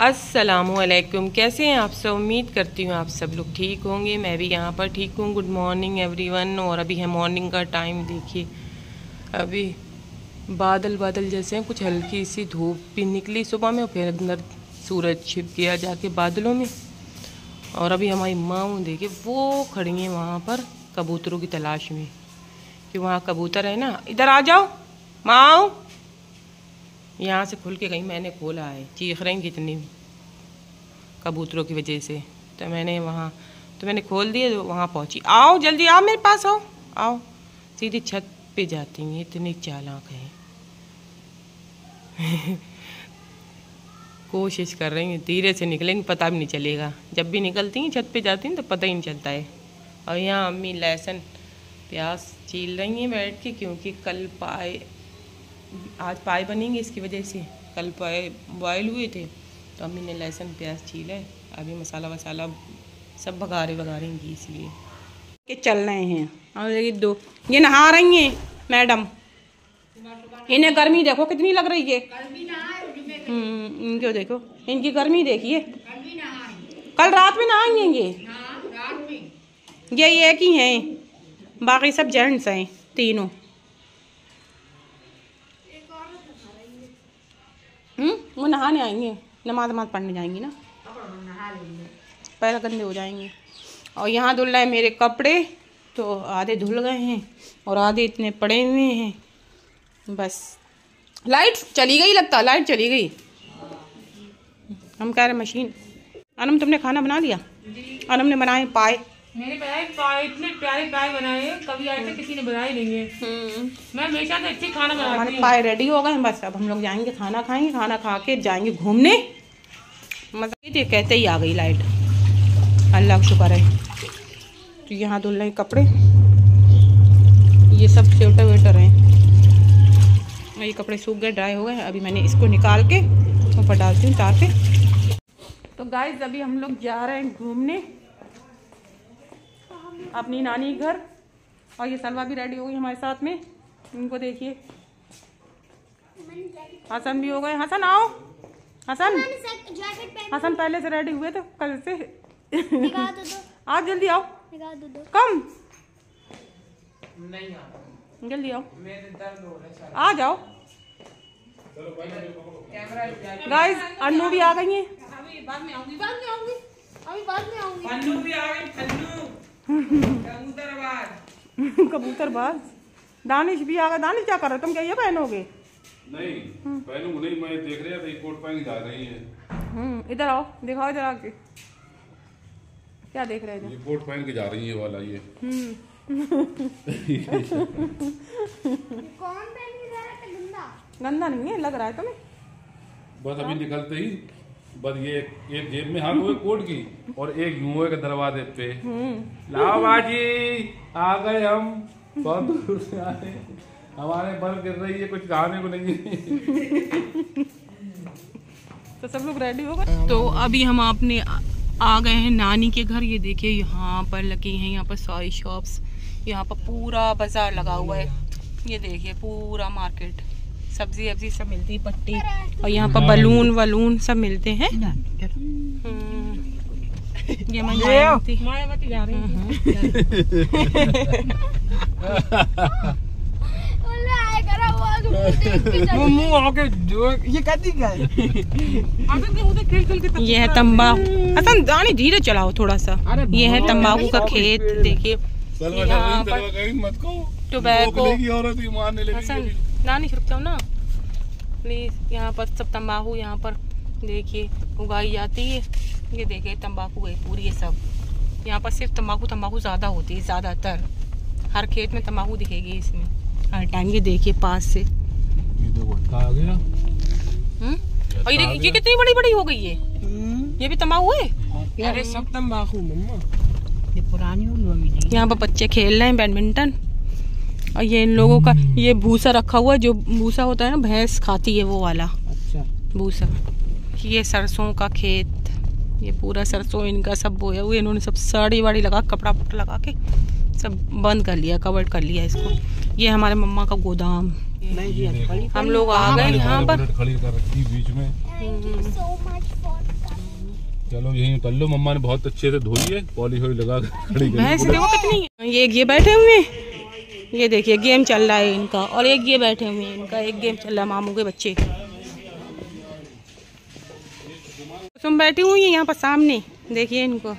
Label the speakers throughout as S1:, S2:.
S1: असलकुम कैसे हैं आप सब? उम्मीद करती हूँ आप सब लोग ठीक होंगे। मैं भी यहाँ पर ठीक हूँ। गुड मॉर्निंग एवरीवन और अभी है मॉर्निंग का टाइम देखिए। अभी बादल बादल जैसे हैं, कुछ हल्की सी धूप भी निकली सुबह में और फिर अंदर सूरज छिप गया जाके बादलों में। और अभी हमारी माँ देखिए, वो खड़ी हैं वहाँ पर कबूतरों की तलाश में। कि वहाँ कबूतर है ना, इधर आ जाओ। माँ यहाँ से खुल के गई मैंने खोला है। चीख रही कितनी कबूतरों की वजह से। तो मैंने वहाँ तो मैंने खोल तो वहाँ पहुँची। आओ, जल्दी आओ मेरे पास, आओ आओ। सीधी छत पे जाती हैं, इतनी चालाक हैं। कोशिश कर रही हैं धीरे से निकलेंगी, पता भी नहीं चलेगा। जब भी निकलती हैं, छत पे जाती हैं तो पता ही नहीं चलता है। और यहाँ अम्मी लहसुन, प्याज छील रही हैं बैठ के, क्योंकि कल पाए आज पाए बनेंगे इसकी वजह से कल पाए बॉयल हुए थे। तो अम्मी ने लहसुन प्याज छीला है। अभी मसाला वसाला सब भगारे भगारेंगी इसलिए।
S2: के चल रहे हैं। और ये दो ये नहा रही हैं मैडम। इन्हें गर्मी देखो कितनी लग रही है। हम्म, इनको देखो इनकी गर्मी देखिए। कल रात में नहाएँगे ये? ये एक ही हैं बाकी सब जेंट्स हैं तीनों। वो नहाने आएँगे। नमाज़ नमाज़ पढ़ने जाएँगी ना? पहले गंदे हो जाएँगे। और यहाँ धुल रहे मेरे कपड़े तो आधे धुल गए हैं और आधे इतने पड़े हुए हैं। बस। लाइट चली गई लगता लाइट चली गई। हम कह रहे मशीन। अनम तुमने खाना बना लिया? अनम ने बनाए पाए।
S3: मेरे बनाए पाए इतने प्यारे पाए बनाए हैं कभी आज तक किसी ने बनाए नहीं है। मैं हमेशा से अच्छे खाना बनाती
S2: हमारे
S3: हूँ।
S2: पाए रेडी हो गए हैं बस अब हम लोग जाएँगे खाना खाएँगे खाना खा के जाएँगे घूमने। मज़ा ये कहते ही आ गई लाइट अल्लाह का शुक्र है। तो यहाँ धुल रहे कपड़े। ये सब स्वेटर वेटर हैं। ये कपड़े सूख गए ड्राई हो गए अभी मैंने इसको निकाल के ऊपर डालती हूँ तार पे। तो गाइस अभी हम लोग जा रहे हैं घूमने। अपनी नानी के घर। और ये सलवा भी रेडी हो गई हमारे साथ में। इनको देखिए। हसन भी हो गए। हसन आओ। हसन। हसन पहले से रेडी हुए थे कल से। आज जल्दी आओ। कम। जल्दी आओ। आ जाओ। गाइस अन्नू भी आ गई हैं।
S3: अभी बाद में आऊँगी बाद में आऊँगी। अभी बाद में आऊँगी।
S1: फन्नू भी आ गई फन्नू कबूतरबाज।
S2: कबूतरबाज? दानिश भी आ गया दानिश क्या कर रहे हो? तुम क्या ये पहनोगे?
S4: नहीं पहनूँगा नहीं मैं देख रहा था कोट पहन के जा रही है।
S2: हम्म इधर आओ दिखाओ इधर आके। क्या देख रहे थे
S4: ये कोट पहन के जा रही है वाला ये।
S5: कौन पहन के जा रहा था गंदा
S2: गंदा नहीं है लग रहा है तुम्हें।
S4: बस अभी निकलते ही। बस ये एक जेब में हाथ हुए कोट की और एक यूँ के दरवाजे पे। लाओ बाजी आ गए हम। बहुत दूर से आए। हमारे बर्फ़ गिर रही है कुछ खाने को नहीं
S2: तो सब लोग रेडी हो गए? तो अभी हम आपने आ गए हैं नानी के घर। ये देखिए यहाँ पर लगी हैं यहाँ पर सारी शॉप्स यहाँ पर पूरा बाज़ार लगा हुआ है। ये देखिए पूरा मार्केट सब्ज़ी वब्जी सब मिलती है पट्टी और यहाँ पर बलून वलून सब मिलते हैं। हम्म। ये मायावती
S3: मायावती जा रही है।
S5: बोले आए करा वो मुँह के
S3: आके जो ये कहती क्या है?
S2: ये है तंबाकू। हसन दानी धीरे चलाओ थोड़ा सा। ये है तंबाकू का खेत देखिए। यहाँ पर टोबैको
S4: लेगी औरत
S2: नहीं रुक जाओ ना? प्लीज़ यहाँ पर सब तंबाकू यहाँ पर देखिए उगाई जाती है। ये देखिए तंबाकू है पूरी ये सब। यहाँ पर सिर्फ़ तंबाकू तंबाकू ज़्यादा होती है ज़्यादातर। हर खेत में तंबाकू दिखेगी इसमें। हर टाइम ये देखिए पास से।
S4: ये देखो आ गया।
S2: हम्म? और ये ये कितनी बड़ी बड़ी हो गई है ये भी तंबाकू है?
S3: अरे सब तंबाकू मम्मा। ये पुरानी
S2: यहाँ पर बच्चे खेल रहे हैं बैडमिंटन। और ये इन लोगों का ये भूसा रखा हुआ है जो भूसा होता है ना भैंस खाती है वो वाला।
S3: अच्छा।
S2: भूसा। ये सरसों का खेत। ये पूरा सरसों इनका सब बोया हुआ इन्होंने सब साड़ी वाड़ी लगा कपड़ा वपड़ा लगा के सब बंद कर लिया कवर्ड कर लिया इसको। ये हमारे मम्मा का गोदाम। हम लोग आ गए यहाँ पर।
S4: बीच में. चलो यही कर लो। मम्मा ने बहुत अच्छे से धोई है पॉलिश लगा के खड़ी
S2: देखो कितनी ये ये बैठे हुए हैं। ये देखिए गेम चल रहा है इनका। और एक ये बैठे हुए हैं इनका एक गेम चल रहा है मामू के बच्चे। तुम बैठी हुई है यहाँ पर सामने देखिए इनको।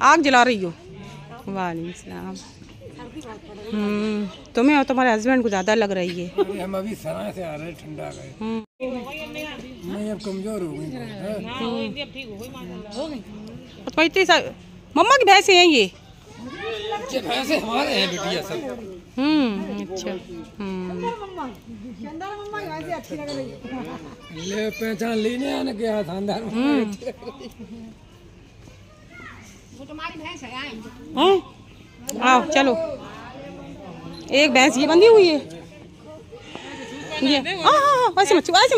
S2: आग जला रही हो? वालेकुम सलाम हम्म तुम्हें और तुम्हारे हस्बैंड को ज़्यादा लग रही है।
S6: हम अभी सराय से आ रहे हैं ठंडा गए मैं अब कमज़ोर हो गई
S2: इतनी सा- मम्मा की भैंसे हैं ये।
S6: ये भैंसे हमारे हैं बिटिया सब।
S2: हम्म अच्छा हम्म।
S6: ले पहचान लेने आने के यहाँ शानदार
S2: हैं? आओ चलो। एक भैंस ये बंधी हुई है? ये। हाँ हाँ हाँ ऐसे ऐसे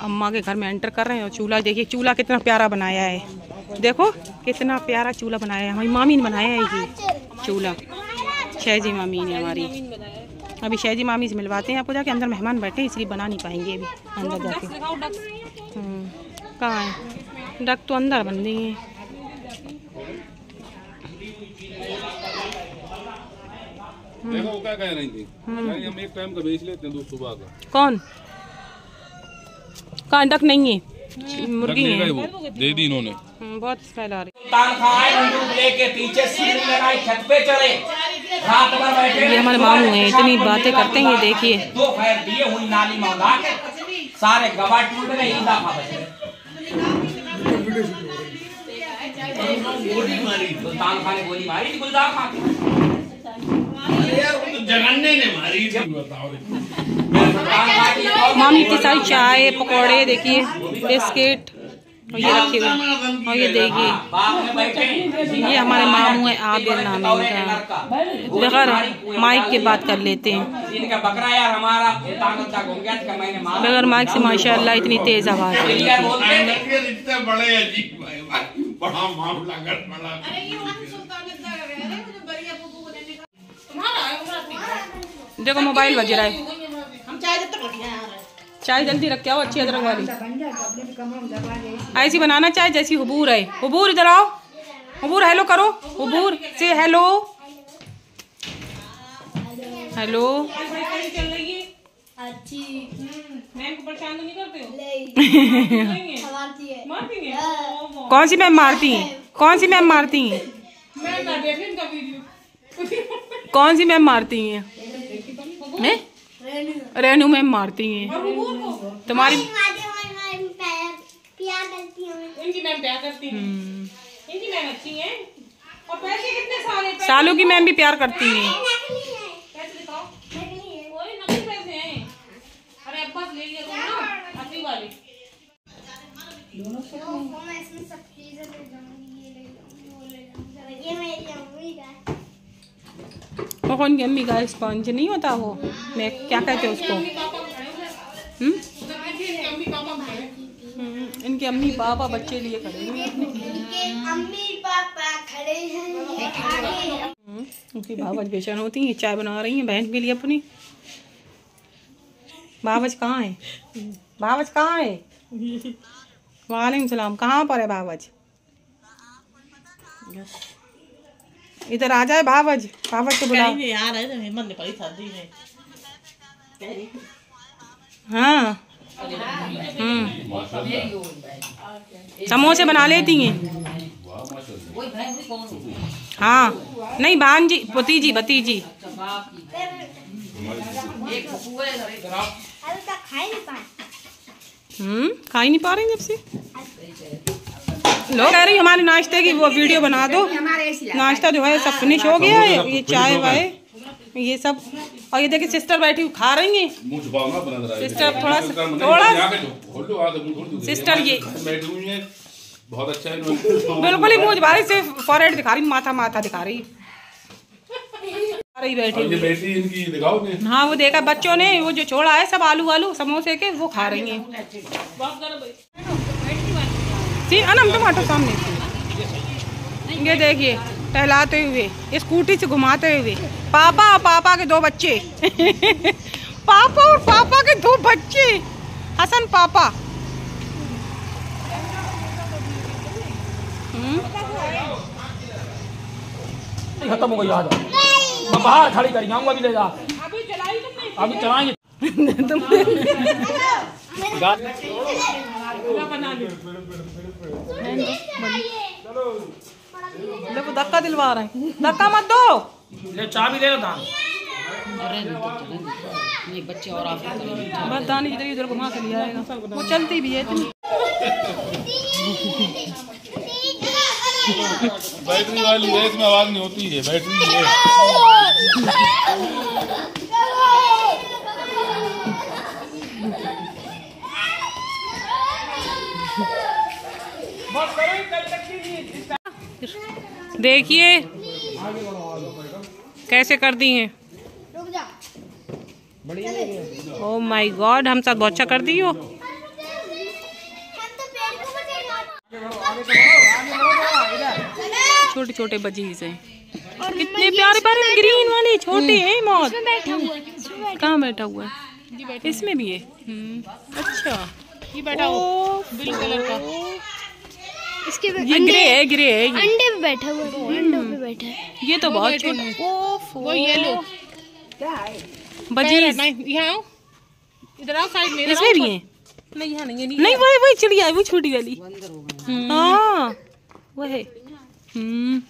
S2: अम्मा के घर में एंटर कर रहे हैं और चूल्हा देखिए चूल्हा कितना प्यारा बनाया है। देखो कितना प्यारा चूल्हा बनाया है। हमारी मामी ने बनाया है ये चूल्हा। शहजी मामी ने हमारी। अभी शहजी मामी से मिलवाते हैं आपको जाके अंदर मेहमान बैठे हैं इसलिए बना नहीं पाएँगे अभी अंदर जाके। हम्म, कहाँ है? डक तो अंदर बन रही है।
S4: देखो वो क्या कह रही थी। हम एक टाइम का बेच लेते हैं दूध सुबह का।
S2: कौन? कहाँ डक नहीं है। मुर्गी है।
S4: वो। दे दी इन्होंने।
S2: हम्म, बहुत स्मेल आ रही ये हमारे मामू हैं इतनी बातें करते हैं ये देखिए।
S7: दो फैर दिए हुई नाली मौला के। सारे गवा टूट गए बचे गोली मारी। सुल्तान खान ने गोली मारी गुलदार खान
S2: मामी इतनी सारी चाय पकौड़े देखिए बिस्किट और ये रखे हुए और ये देखिए ये हमारे मामू हैं आबिर नाम है इनका। बगैर माइक के बात कर लेते हैं। बगैर माइक से माशाल्लाह इतनी तेज आवाज़। है
S7: क्लियर बोलते थे
S8: इतने बड़े अजीब भाई भाई बड़ा मामला गड़बड़ा
S2: देखो मोबाइल बज रहा है। चाय जल्दी रख के आओ अच्छी अदरक वाली। ऐसी बनाना चाय जैसी हबूर है। हुबूर इधर आओ। हुबूर हेलो करो। हुबूर से हेलो। हेलो।
S5: अच्छी।
S2: मैम को परेशान नहीं करते
S5: हो?
S2: कौन सी मैम मारती हैं? कौन सी मैम मारती हैं? कौन सी मैम मारती हैं? हैं? रेनू मैम मारती हैं। तुम्हारी
S5: प्यार करती हूँ
S3: इनकी मैम क्या करती है। इनकी मैम अच्छी है। और पैसे कितने सारे? पैसे
S2: सालू की मैम भी प्यार करती हैं।
S3: दिखाओ।
S2: कौन की अम्मी का स्पंज नहीं होता वो? मैं क्या कहते हैं उसको? हम्म? हम्म, इनके अम्मी पापा बच्चे लिए खड़े हैं।
S5: आगे
S2: हम्म, उनकी भावज बेचैन होती हैं चाय बना रही हैं बहन के लिए अपनी। भावज कहाँ है? भावज कहाँ है? वालेकुम सलाम कहाँ पर है भावज इधर आ जाए भावज भावज को बुला हाँ हम्म। समोसे बना लेती हैं। हाँ। नहीं भान जी भतीजी भतीजी। हम्म खा ही नहीं पा रहे जब से। लोग कह रही हमारे नाश्ते की वो वीडियो बना दो। नाश्ता जो है सब फिनिश हो गया है ये चाय वाय ये सब। और ये देखिए सिस्टर बैठी खा रही हैं।
S4: मुँह छुपाओ ना बना रहा है
S2: सिस्टर थोड़ा सा- थोड़ा सिस्टर, ये-
S4: है बहुत अच्छा है
S2: बिल्कुल ही मुझ भाई से फॉरहेड दिखा रही माथा माथा दिखा रही। रही बैठी
S4: ये इनकी दिखाओ ने।
S2: हाँ वो देखा बच्चों ने वो जो छोड़ा है सब आलू आलू समोसे के वो खा रही हैं। सी अनम टमाटो सामने ये देखिए टहलाते हुए स्कूटी से घुमाते हुए पापा और पापा के दो बच्चे। पापा और पापा के दो बच्चे। हसन पापा। हम्म,
S6: खत्म हो गई आ जाओ मैं बाहर खड़ी कर आऊँगा अभी ले जा। अभी चलाएँगे।
S2: देखो धक्का दिलवा रहे हैं। धक्का मत दो।
S6: ले चाबी दे दो
S2: बस दानी इधर उधर घुमा के लिया आएगा। वो चलती भी है इतनी।
S4: बैटरी वाली है इसमें आवाज़ नहीं होती है बैटरी है।
S2: देखिए कैसे कर दी हैं?
S5: रुक जा।
S2: ओ माय गॉड हम साथ बहुत अच्छा कर दी हो?
S5: हम तो पेड़ को बचाएँगे
S2: छोटे छोटे बजीज हैं। कितने प्यारे प्यारे ग्रीन वाले छोटे हैं मौत
S5: है
S2: कहाँ बैठा हुआ है? इसमें भी है। हम्म, अच्छा। ये बैठा हो ब्लू कलर का।
S5: इसके
S2: ये ग्रे है ग्रे है ये।
S5: अंडे पे बैठा हुआ है अंडों पे बैठा है।
S2: ये तो बहुत छोटा वो येलो बजीज।
S3: यहाँ इधर आओ साइड में
S2: इसमें भी है।
S3: नहीं यहाँ नहीं
S2: नहीं वही वही चिड़िया है वो छोटी वाली। हाँ वो है। हम्म।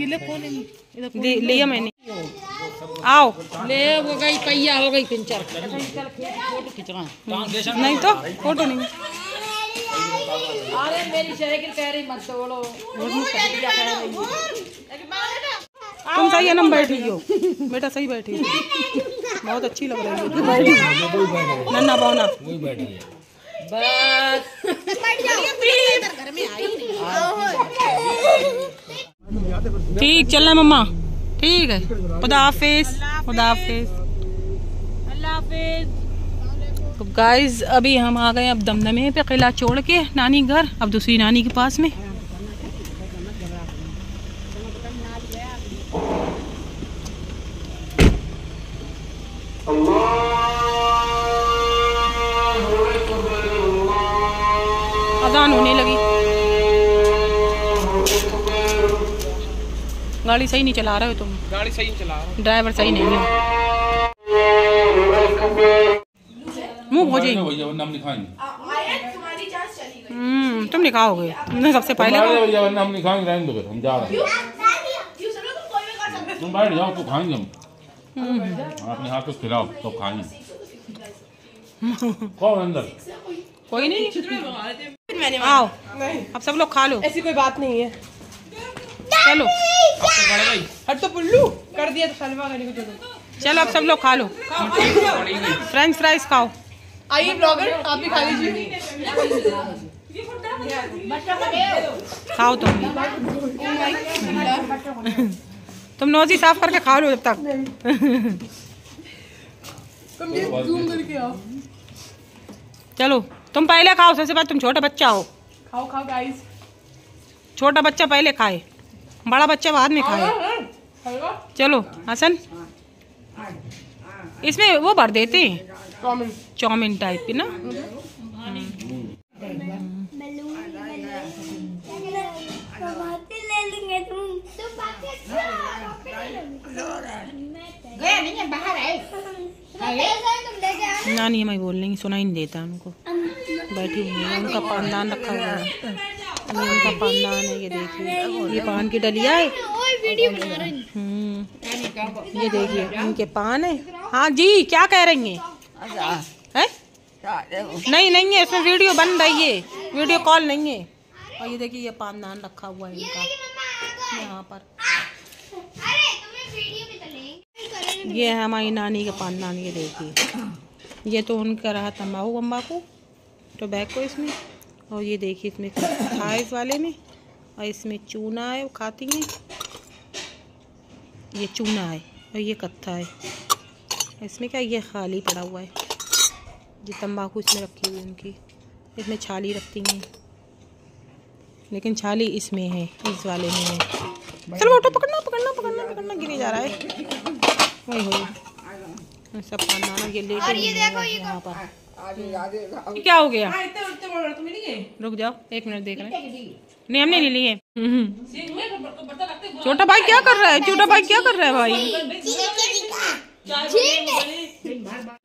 S3: ये ले कौन है
S2: दे लिया मैंने। आओ।
S3: ले वो गई पहिया हो गई पिंचर।
S2: नहीं तो फ़ोटो नहीं।
S3: अरे मेरी साइकिल कह रही मत तोड़ो
S2: तुम सही है ना बैठी हो। बेटा सही बैठी हो। बहुत अच्छी लग रही है। बैठी नन्ना बौना ठीक चलना मम्मा। ठीक है। खुदा हाफिज खुदा हाफिज। अल्लाह हाफिज। गाइस अभी हम आ गए अब दमदमे पे किला छोड़ के नानी घर अब दूसरी नानी के पास में। अजान होने लगी। गाड़ी सही नहीं चला रहे हो तुम।
S6: गाड़ी सही नहीं चला रहा।
S2: ड्राइवर सही नहीं है। मुँह हो जाएगी
S4: नहीं
S2: हम्म तुम निकाहोगे तुमने सबसे पहले
S4: हम नहीं फिर हम जा रहे हैं तुम बैठ जाओ तो खाएँगे हम हाँ, अपने हाथ से खिलाओ तो खाएँगे कौन अंदर
S2: कोई नहीं आओ अब सब लोग खा लो
S3: ऐसी कोई बात नहीं है
S2: चलो
S3: हट तो पुल्लू कर दिया तो सलवा करने को चलो
S2: अब सब लोग खा लो फ्रेंच फ्राइज खाओ
S3: आइए ब्लॉगर आप भी खा लीजिए।
S2: खाओ तुम। तुम नोजी साफ़ करके खा लो जब तक।
S3: तुम जूम करके आओ।
S2: चलो तुम पहले खाओ सबसे पहले तुम छोटा बच्चा हो।
S3: खाओ खाओ गाइस
S2: छोटा बच्चा पहले खाए बड़ा बच्चा बाद में खाए। चलो हसन। इसमें वो भर देते हैं। चाउमीन टाइप की ना
S5: गया नहीं है है
S2: हमें बोल रही सुनाई नहीं देता उनको बैठी हुई है उनका पानदान रखा हुआ है। ये उनका पानदान है ये देखिए। ये पान की डलिया है
S5: हैं।
S2: हम्म, ये देखिए इनके पान है। हाँ जी क्या कह रही हैं? हैं? नहीं नहीं है, इसमें वीडियो बन रही है। वीडियो कॉल नहीं है। और ये देखिए, ये पानदान रखा हुआ है इनका। यहाँ पर। ये है हमारी नानी का पानदान, ये देखिए। ये तो उनका रहा तम्बाकू वम्बाकू टोबैको इसमें। और ये देखिए, इसमें है इस वाले में। और इसमें चूना है, वो खाती हैं। ये चूना है, और ये कत्था है। इसमें क्या ये खाली पड़ा हुआ है। ये तम्बाकू इसमें रखी हुई है उनकी। इसमें छाली रखती हैं। लेकिन छाली इसमें है इस वाले में है। चलो ऑटो पकड़ना पकड़ना पकड़ना पकड़ना गिरे जा रहा है। वही हो सब पाना ये लेके
S5: और ये देखो ये
S2: यहाँ पर। क्या हो गया? रुक जाओ एक मिनट देख रहे हैं। नहीं हमने नहीं लिए हम्म। छोटा भाई क्या कर रहा है? छोटा भाई क्या कर रहा है भाई?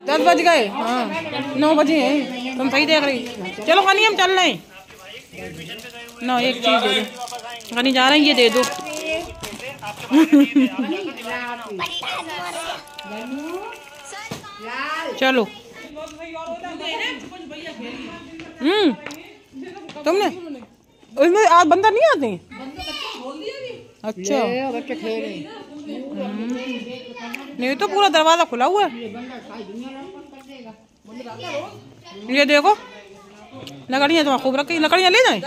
S2: दस बज गए हाँ। नौ बजे हैं। तुम सही देख रही चलो खानी हम चल रहे हैं। नो एक चीज़ दे दो खानी जा रहे हैं ये दे दो। चलो। हम्म। तुमने? उसमें आज बंदर नहीं आते? अच्छा। नहीं तो पूरा दरवाज़ा खुला हुआ है। ये देखो लकड़ियाँ तो खूब रखी लकड़ियाँ ले जाए?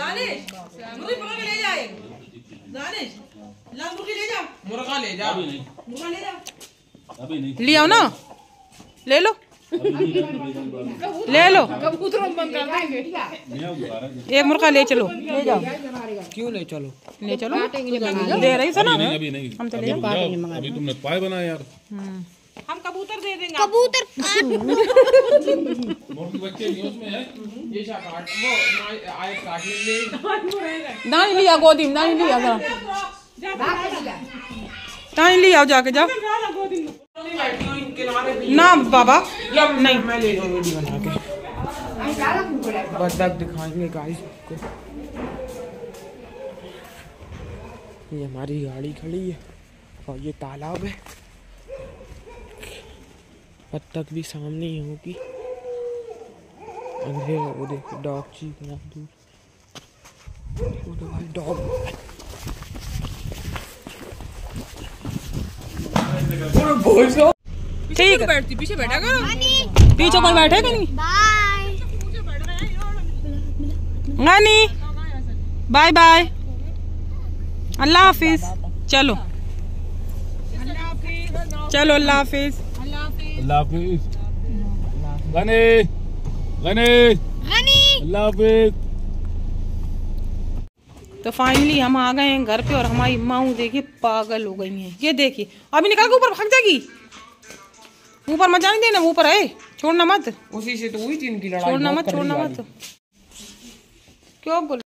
S4: अभी नहीं
S2: ले आओ ना ले लो। ले लो। एक मुर्गा ले चलो। ले जाओ।
S6: क्यों ले चलो?
S2: ले चलो। दे रही सो ना
S4: नहीं अभी नहीं।
S2: हम चले
S4: अभी जाओ। अभी तुमने पाए बनाया यार।
S2: हम कबूतर दे देंगे
S5: कबूतर
S4: है।
S2: दानी लिया गोदी में दानी लिया दानी लिया जाके जाओ ना बाबा। नहीं
S6: मैं ले लूँ वीडियो बना के। बतख दिखाएँगे गाइस को ये हमारी गाड़ी खड़ी है और ये तालाब है। बतख भी सामने ही होगी। अंधेरा वो देखो डॉग चीख रहा है दूर। वो तो भाई डॉग
S2: ठीक है। बैठती पीछे बैठा करो। पीछे नहीं?
S5: बाय।
S2: गानी बाय बाय। अल्लाह हाफिज। चलो। चलो अल्लाह हाफिज।
S4: अल्लाह हाफिज। गने गने अल्लाह हाफिज।
S2: तो फाइनली हम आ गए हैं घर पे और हमारी माऊ देखिए पागल हो गई हैं। ये देखिए अभी निकल के ऊपर भाग जाएगी। ऊपर मत जाने देना ऊपर आए छोड़ना मत।
S6: उसी से तो हुई थी इनकी लड़ाई
S2: छोड़ना मत छोड़ना मत। क्यों बोल